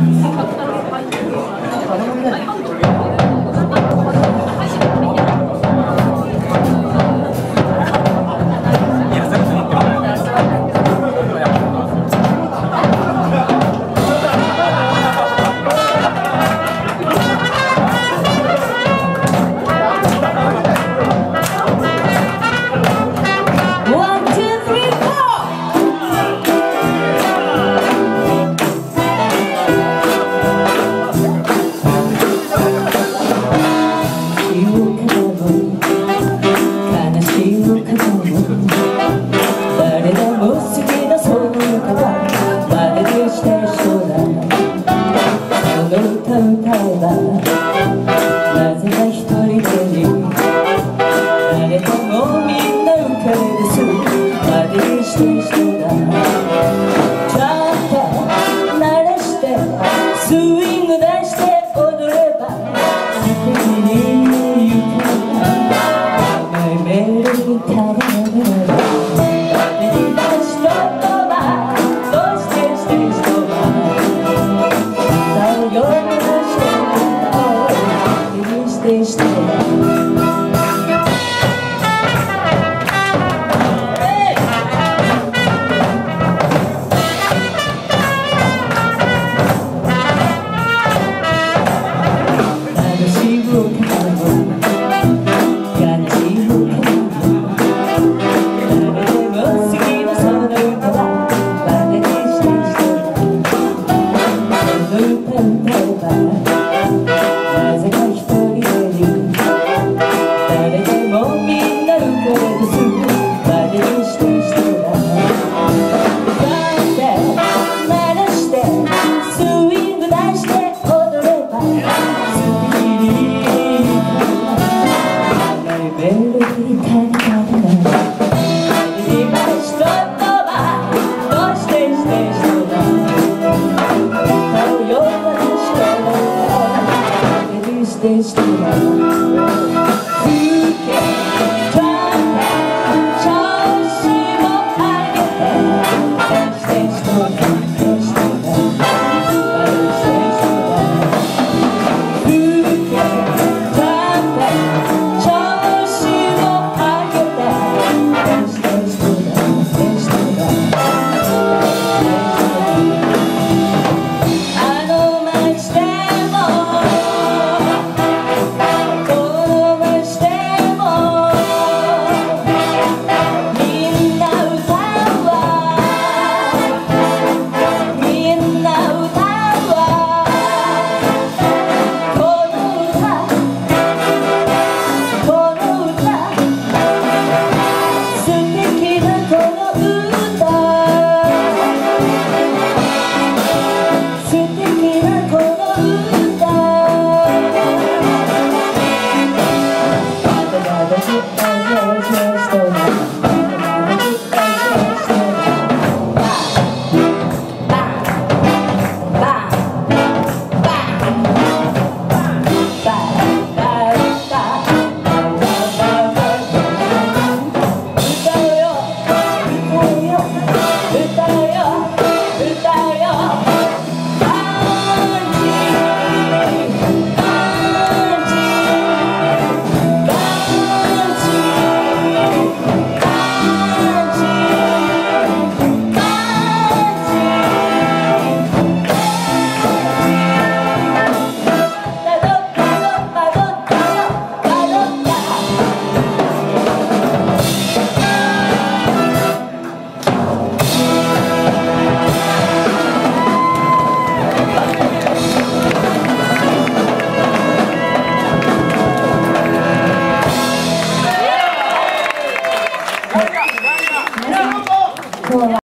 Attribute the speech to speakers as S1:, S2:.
S1: ハハハハ有。stay still.